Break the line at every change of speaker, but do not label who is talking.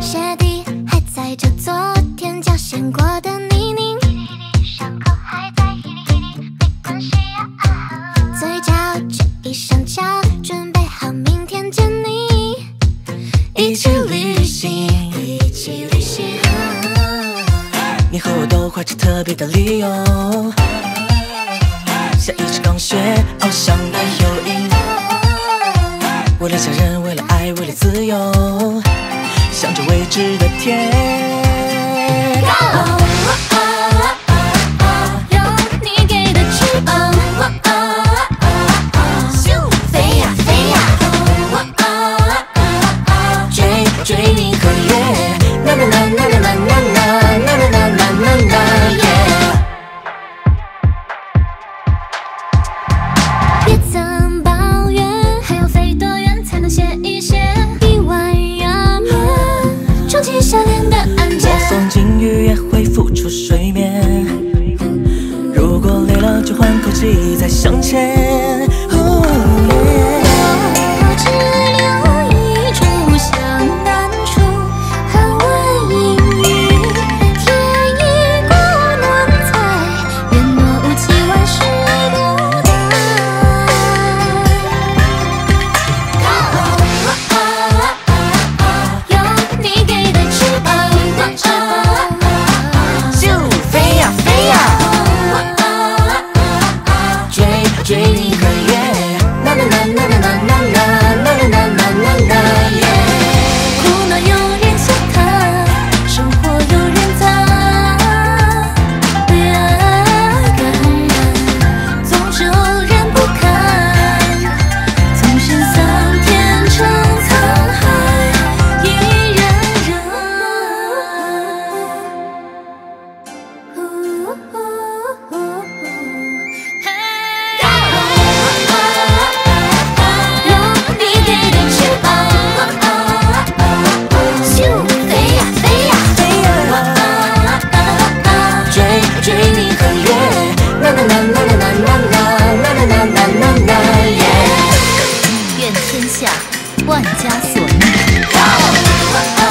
鞋底还踩着昨天脚陷过的泥泞，口还在，没关系呀。嘴角却已上翘，准备好明天见你，一起旅行，一起旅行。
你和我都怀着特别的理由，像一只刚靴，翱翔的友谊。为了家人，为了爱，为了自由，向着未知的天。就换口气再向前。
愿天下万家所愿。